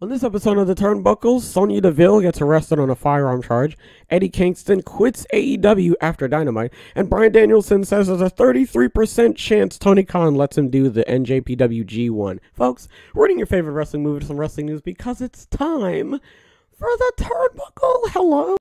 On this episode of The Turnbuckles, Sonya Deville gets arrested on a firearm charge, Eddie Kingston quits AEW after Dynamite, and Bryan Danielson says there's a 33% chance Tony Khan lets him do the NJPW G1. Folks, we're reading your favorite wrestling movies and wrestling news because it's time for The Turnbuckle. Hello.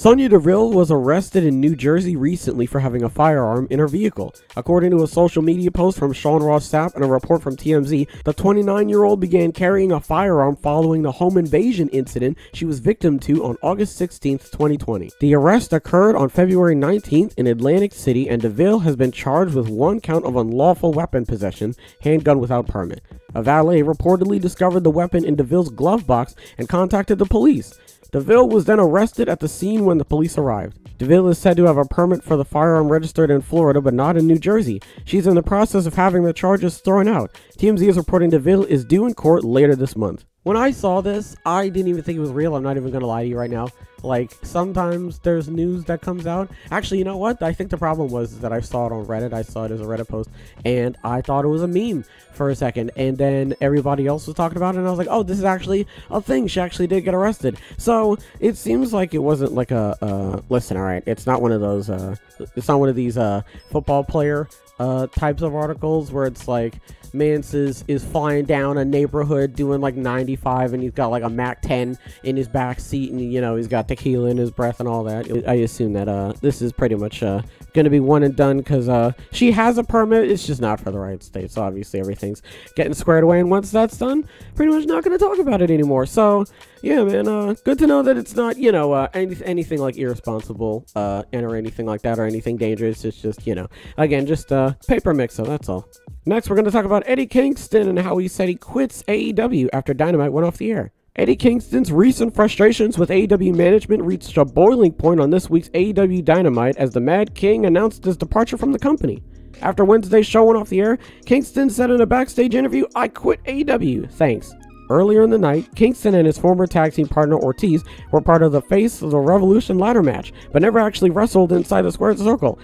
Sonya Deville was arrested in New Jersey recently for having a firearm in her vehicle. According to a social media post from Sean Ross Sapp and a report from TMZ, the 29 year old began carrying a firearm following the home invasion incident she was victim to on August 16, 2020. The arrest occurred on February 19th in Atlantic City, and Deville has been charged with one count of unlawful weapon possession, handgun without permit. A valet reportedly discovered the weapon in Deville's glove box and contacted the police. DeVille was then arrested at the scene when the police arrived. DeVille is said to have a permit for the firearm registered in Florida but not in New Jersey. She's in the process of having the charges thrown out. TMZ is reporting DeVille is due in court later this month. When I saw this, I didn't even think it was real. I'm not even gonna lie to you right now. Like sometimes there's news that comes out. Actually, you know what? I think the problem was that I saw it on Reddit. I saw it as a Reddit post, and I thought it was a meme for a second. And then everybody else was talking about it, and I was like, oh, this is actually a thing. She actually did get arrested. So it seems like it wasn't like a. Uh, listen, all right, it's not one of those. Uh, it's not one of these uh, football player uh, types of articles where it's like Mance is, is flying down a neighborhood doing like 95 and he's got like a Mac 10 in his back seat and you know he's got tequila in his breath and all that. I assume that uh this is pretty much uh gonna be one and done because uh she has a permit. It's just not for the right state. So obviously everything's getting squared away and once that's done, pretty much not gonna talk about it anymore. So yeah, man. Uh, good to know that it's not, you know, uh, any, anything like irresponsible, uh, and or anything like that, or anything dangerous. It's just, you know, again, just uh, paper mixer. That's all. Next, we're going to talk about Eddie Kingston and how he said he quits AEW after Dynamite went off the air. Eddie Kingston's recent frustrations with AEW management reached a boiling point on this week's AEW Dynamite as the Mad King announced his departure from the company. After Wednesday's show went off the air, Kingston said in a backstage interview, I quit AEW, thanks. Earlier in the night, Kingston and his former tag team partner Ortiz were part of the Face of the Revolution ladder match, but never actually wrestled inside the squared circle.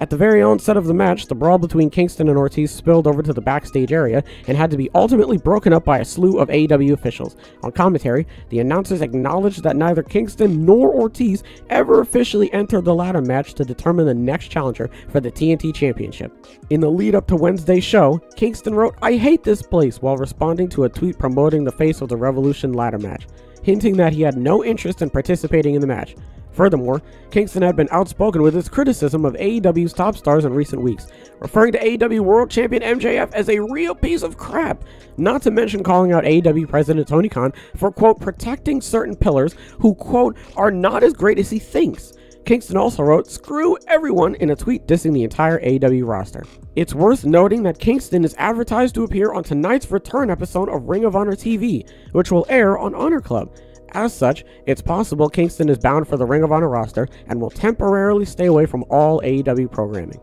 At the very onset of the match, the brawl between Kingston and Ortiz spilled over to the backstage area and had to be ultimately broken up by a slew of AEW officials. On commentary, the announcers acknowledged that neither Kingston nor Ortiz ever officially entered the ladder match to determine the next challenger for the TNT Championship. In the lead up to Wednesday's show, Kingston wrote, I hate this place, while responding to a tweet promoting the Face of the Revolution ladder match, hinting that he had no interest in participating in the match. Furthermore, Kingston had been outspoken with his criticism of AEW's top stars in recent weeks, referring to AEW World Champion MJF as a real piece of crap, not to mention calling out AEW President Tony Khan for, quote, protecting certain pillars who, quote, are not as great as he thinks. Kingston also wrote, Screw everyone in a tweet dissing the entire AEW roster. It's worth noting that Kingston is advertised to appear on tonight's return episode of Ring of Honor TV, which will air on Honor Club. As such, it's possible Kingston is bound for the Ring of Honor roster and will temporarily stay away from all AEW programming.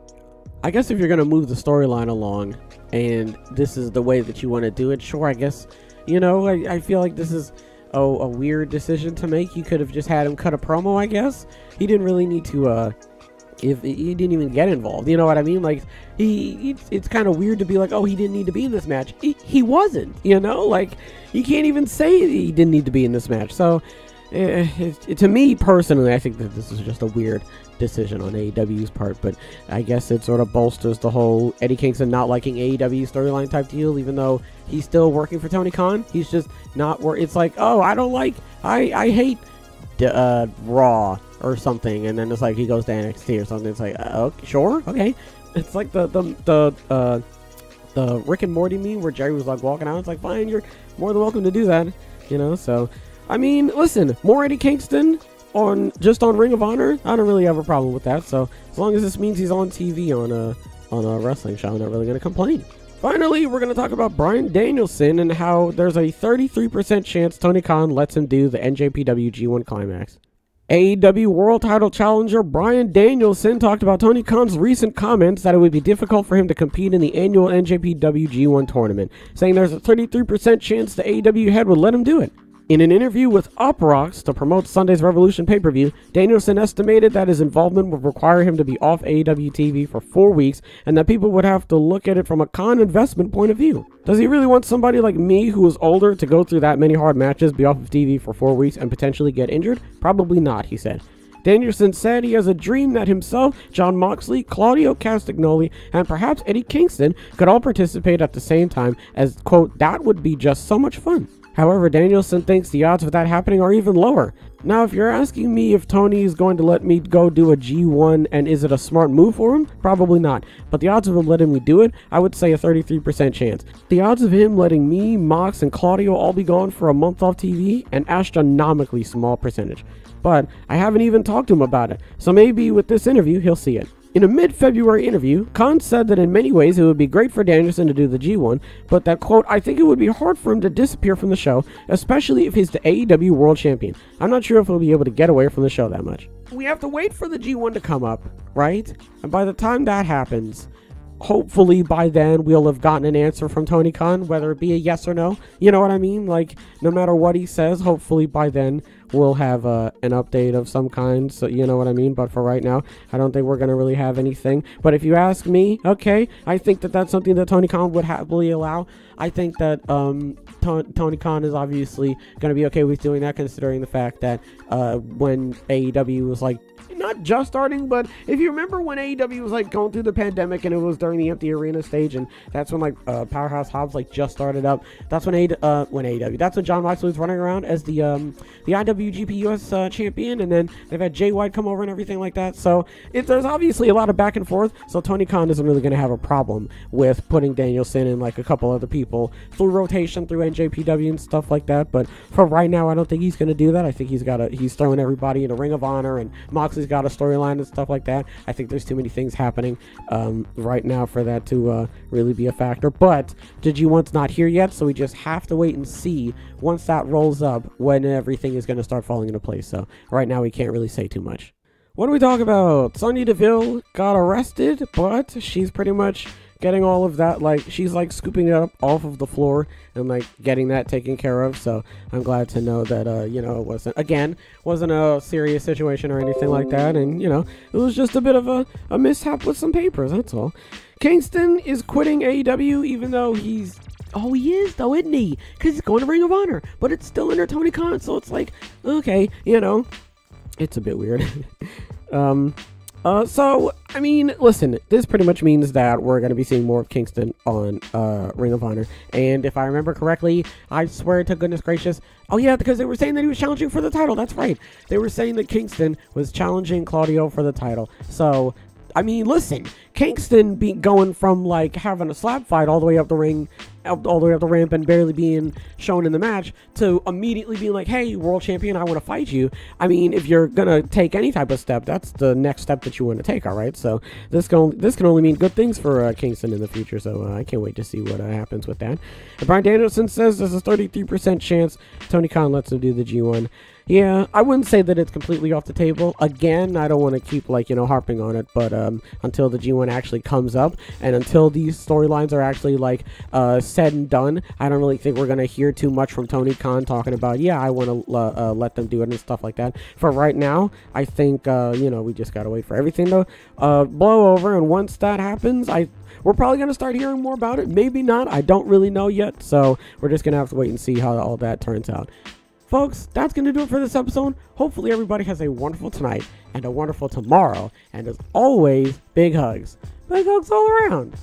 I guess if you're going to move the storyline along and this is the way that you want to do it, sure, I guess, you know, I, I feel like this is a, a weird decision to make. You could have just had him cut a promo, I guess. He didn't really need to, uh, if he didn't even get involved. You know what I mean? Like he, it's, it's kind of weird to be like, oh, he didn't need to be in this match. He, he wasn't. You know, like you can't even say he didn't need to be in this match. So, eh, it, it, to me personally, I think that this is just a weird decision on AEW's part. But I guess it sort of bolsters the whole Eddie Kingston not liking AEW storyline type deal, even though he's still working for Tony Khan. He's just not where it's like, oh, I don't like, I, I hate uh, Raw or something, and then it's like he goes to NXT or something. It's like, uh, okay, sure, okay. It's like the the the uh, the Rick and Morty meme where Jerry was like walking out. It's like, fine, you're more than welcome to do that, you know. So, I mean, listen, more Eddie Kingston on just on Ring of Honor. I don't really have a problem with that. So as long as this means he's on TV on a on a wrestling show, I'm not really gonna complain. Finally, we're going to talk about Bryan Danielson and how there's a 33% chance Tony Khan lets him do the NJPW G1 Climax. AEW World Title Challenger Bryan Danielson talked about Tony Khan's recent comments that it would be difficult for him to compete in the annual NJPW G1 tournament, saying there's a 33% chance the AEW head would let him do it. In an interview with Uproxx to promote Sunday's Revolution pay per view, Danielson estimated that his involvement would require him to be off AEW TV for four weeks and that people would have to look at it from a Khan investment point of view. Does he really want somebody like me who is older to go through that many hard matches, be off of TV for four weeks, and potentially get injured? Probably not, he said. Danielson said he has a dream that himself, Jon Moxley, Claudio Castagnoli, and perhaps Eddie Kingston could all participate at the same time, as, quote, that would be just so much fun. However, Danielson thinks the odds of that happening are even lower. Now, if you're asking me if Tony is going to let me go do a G1 and is it a smart move for him, probably not. But the odds of him letting me do it, I would say a 33% chance. The odds of him letting me, Mox, and Claudio all be gone for a month off TV, an astronomically small percentage. But I haven't even talked to him about it, so maybe with this interview, he'll see it. In a mid February interview, Khan said that in many ways it would be great for Danielson to do the G1, but that, quote, I think it would be hard for him to disappear from the show, especially if he's the AEW World Champion. I'm not sure if he'll be able to get away from the show that much. We have to wait for the G1 to come up, right? And by the time that happens, hopefully by then we'll have gotten an answer from Tony Khan, whether it be a yes or no. You know what I mean? Like, no matter what he says, hopefully by then we'll have uh, an update of some kind. So, you know what I mean. But for right now, I don't think we're to really have anything. But if you ask me, okay, I think that that's something that Tony Khan would happily allow. I think that um, Tony Khan is obviously to be okay with doing that, considering the fact that uh, when AEW was like not just starting, but if you remember when AEW was like going through the pandemic and it was during the empty arena stage, and that's when like uh, Powerhouse Hobbs like just started up. That's when A uh, when AEW. That's when Jon Moxley was running around as the um the IWGP US uh, champion, and then they've had Jay White come over and everything like that. So it, there's obviously a lot of back and forth. So Tony Khan isn't really going to have a problem with putting Danielson and like a couple other people through rotation through NJPW and stuff like that. But for right now, I don't think he's going to do that. I think he's got a he's throwing everybody in a Ring of Honor, and Moxley's got a storyline and stuff like that. I think there's too many things happening um, right now for that to uh, really be a factor. But the G1's not here yet, so we just have to wait and see once that rolls up when everything is going to start falling into place. So right now we can't really say too much. What do we talk about? Sonya Deville got arrested, but she's pretty much getting all of that like she's like scooping it up off of the floor and like getting that taken care of so i'm glad to know that uh you know it wasn't again wasn't a serious situation or anything like that and you know it was just a bit of a, a mishap with some papers that's all kingston is quitting aew even though he's Oh, he is though, isn't he? Because he's going to Ring of Honor, but it's still under Tony Khan, so it's like, okay, you know, it's a bit weird. um, uh, so, I mean, listen, this pretty much means that we're going to be seeing more of Kingston on uh, Ring of Honor. And if I remember correctly, I swear to goodness gracious, oh yeah, because they were saying that he was challenging for the title. That's right. They were saying that Kingston was challenging Claudio for the title. So, I mean, listen, Kingston be going from like having a slap fight all the way up the ring, all the way up the ramp, and barely being shown in the match to immediately being like, "Hey, world champion, I want to fight you." I mean, if you're gonna take any type of step, that's the next step that you want to take. All right, so this can this can only mean good things for uh, Kingston in the future. So uh, I can't wait to see what uh, happens with that. And Bryan Danielson says there's a 33% chance Tony Khan lets him do the G1. Yeah, I wouldn't say that it's completely off the table. Again, I don't want to keep like you know harping on it, but um, until the G1 actually comes up, and until these storylines are actually like uh, said and done, I don't really think we're gonna hear too much from Tony Khan talking about yeah, I want to uh, let them do it and stuff like that. For right now, I think uh, you know we just gotta wait for everything to uh, blow over, and once that happens, I we're probably going to start hearing more about it. Maybe not. I don't really know yet. So we're just going to have to wait and see how all that turns out. Folks, that's going to do it for this episode. Hopefully, everybody has a wonderful tonight and a wonderful tomorrow. And as always, big hugs. Big hugs all around.